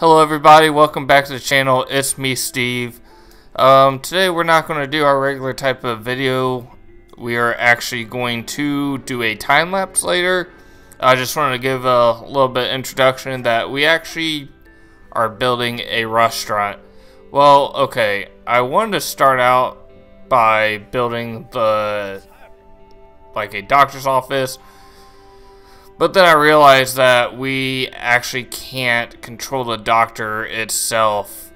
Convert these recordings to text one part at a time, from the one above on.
Hello everybody, welcome back to the channel. It's me, Steve. Um, today we're not going to do our regular type of video. We are actually going to do a time lapse later. I just wanted to give a little bit introduction that we actually are building a restaurant. Well, okay, I wanted to start out by building the like a doctor's office but then I realized that we actually can't control the doctor itself,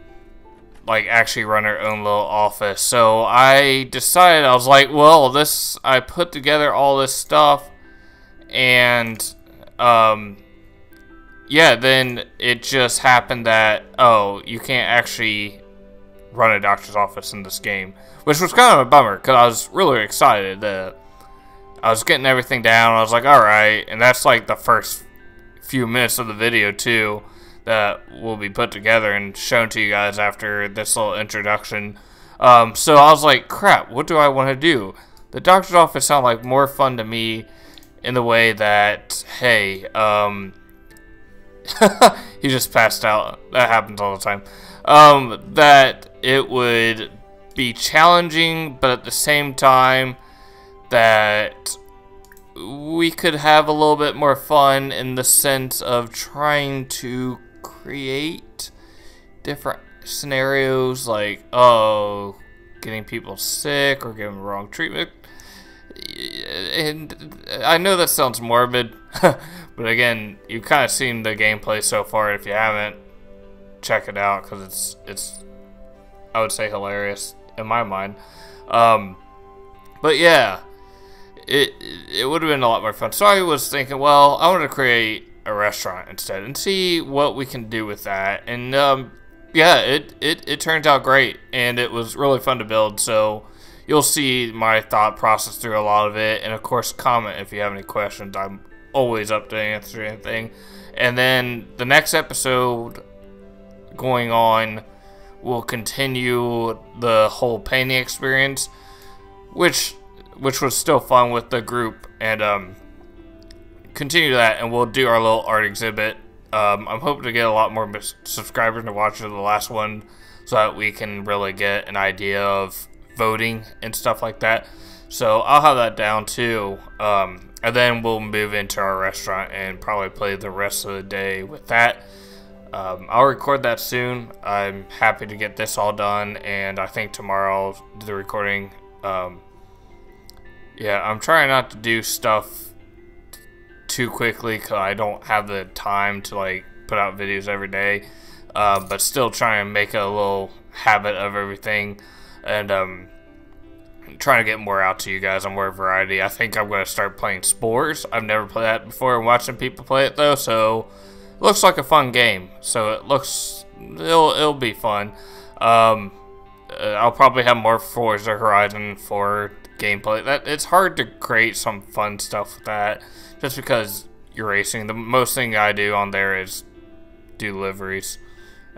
like actually run our own little office. So I decided, I was like, well, this, I put together all this stuff and, um, yeah, then it just happened that, oh, you can't actually run a doctor's office in this game, which was kind of a bummer because I was really excited that I was getting everything down. I was like, all right. And that's like the first few minutes of the video, too, that will be put together and shown to you guys after this little introduction. Um, so I was like, crap, what do I want to do? The doctor's office sounded like more fun to me in the way that, hey, um, he just passed out. That happens all the time. Um, that it would be challenging, but at the same time, that we could have a little bit more fun in the sense of trying to create different scenarios like, oh, getting people sick or giving wrong treatment. And I know that sounds morbid, but again, you've kind of seen the gameplay so far. If you haven't, check it out because it's it's I would say hilarious in my mind. Um, but yeah, it it would have been a lot more fun. So I was thinking, well, I want to create a restaurant instead and see what we can do with that. And um, yeah, it, it it turns out great, and it was really fun to build. So you'll see my thought process through a lot of it, and of course, comment if you have any questions. I'm always up to answer anything. And then the next episode going on will continue the whole painting experience, which which was still fun with the group, and um, continue that, and we'll do our little art exhibit. Um, I'm hoping to get a lot more subscribers to watch the last one, so that we can really get an idea of voting and stuff like that. So I'll have that down too, um, and then we'll move into our restaurant and probably play the rest of the day with that. Um, I'll record that soon. I'm happy to get this all done, and I think tomorrow I'll do the recording. Um, yeah, I'm trying not to do stuff too quickly because I don't have the time to like put out videos every day. Uh, but still trying to make a little habit of everything and um, trying to get more out to you guys on more variety. I think I'm going to start playing Spores. I've never played that before and watching people play it though, so it looks like a fun game. So it looks, it'll, it'll be fun. Um, uh, I'll probably have more Forza Horizon for gameplay. That it's hard to create some fun stuff with that, just because you're racing. The most thing I do on there is deliveries.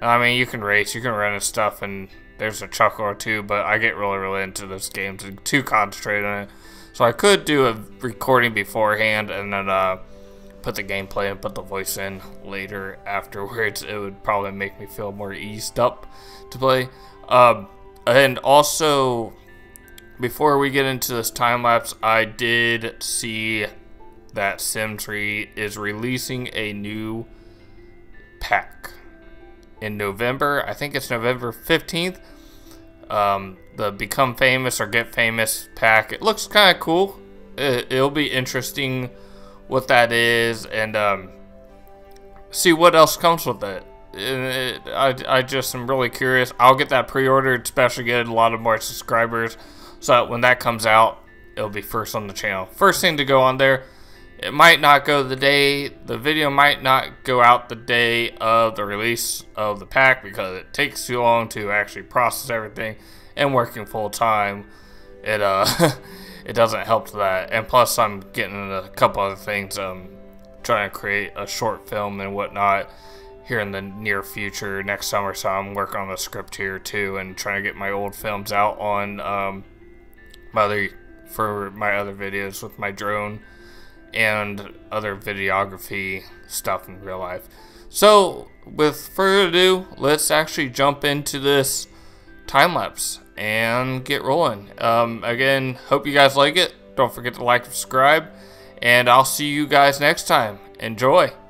I mean, you can race, you can run and stuff, and there's a chuckle or two, but I get really, really into this game to too concentrate on it. So I could do a recording beforehand and then uh, put the gameplay and put the voice in later afterwards. It would probably make me feel more eased up to play. Um, and also, before we get into this time lapse, I did see that SimTree is releasing a new pack in November. I think it's November 15th. Um, the Become Famous or Get Famous pack. It looks kind of cool. It, will be interesting what that is and um, see what else comes with it. it. I, I just am really curious. I'll get that pre-ordered, especially get a lot of more subscribers. So when that comes out, it'll be first on the channel. First thing to go on there. It might not go the day, the video might not go out the day of the release of the pack because it takes too long to actually process everything and working full time. It uh, it doesn't help that. And plus, I'm getting a couple other things. Um, trying to create a short film and whatnot here in the near future next summer. So I'm working on the script here too and trying to get my old films out on um, other for my other videos with my drone and other videography stuff in real life. So, with further ado, let's actually jump into this time lapse and get rolling. Um, again, hope you guys like it. Don't forget to like and subscribe, and I'll see you guys next time. Enjoy!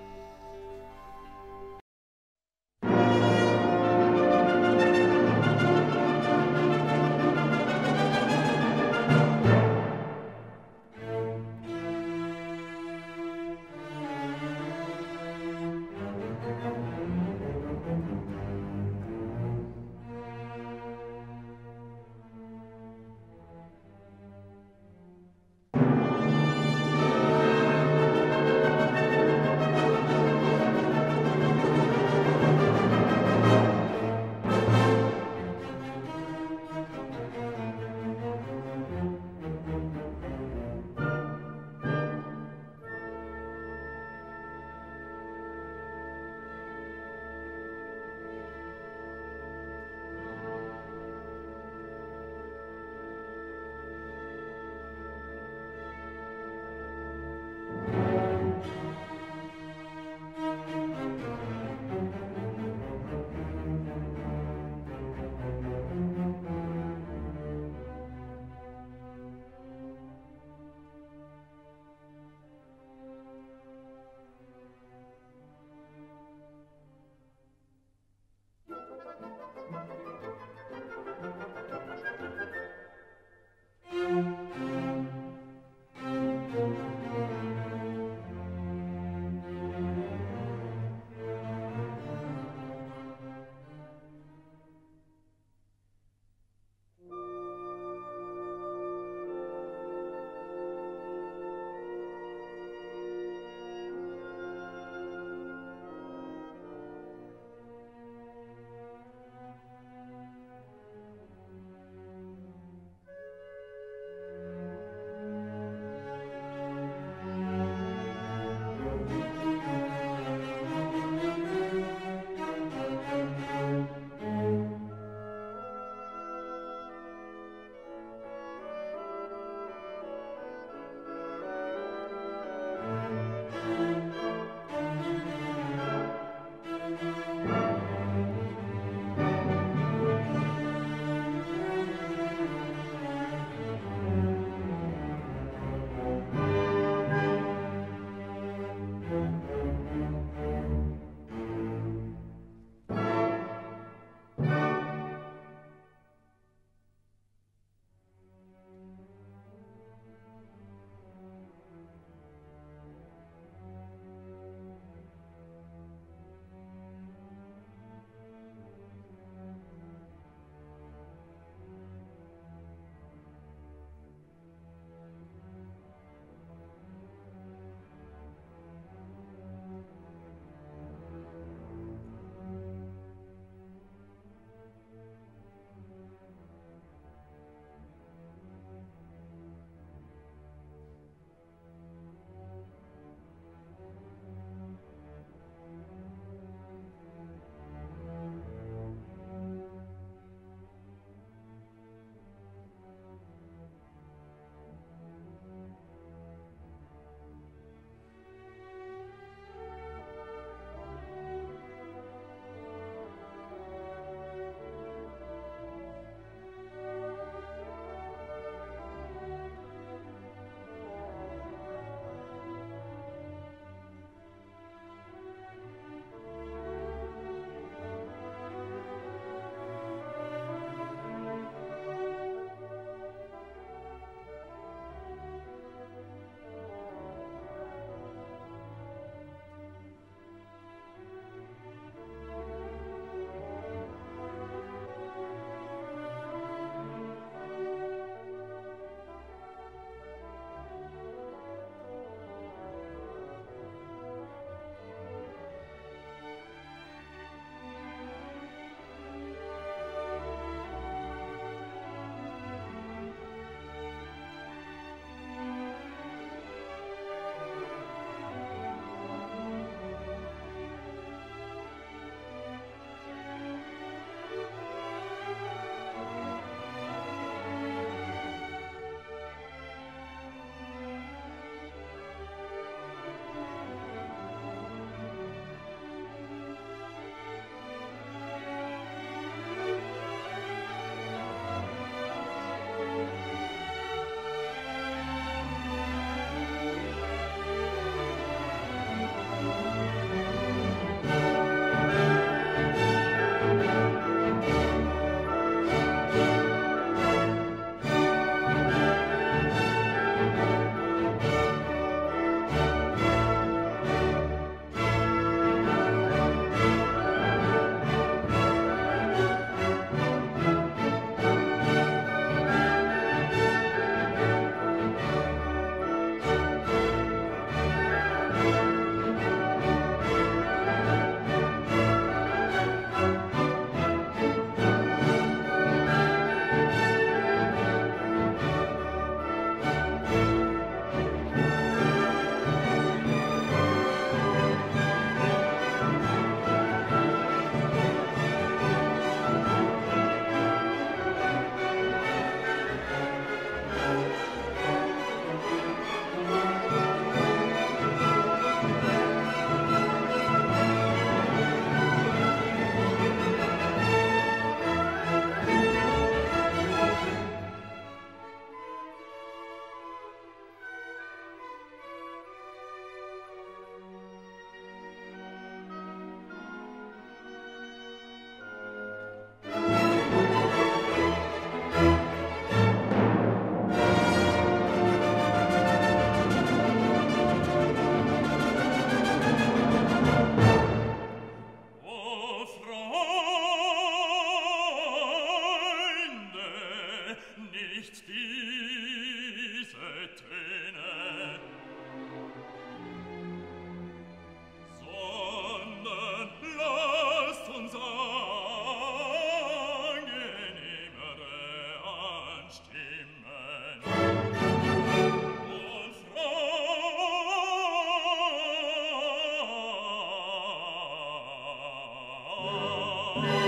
Oh.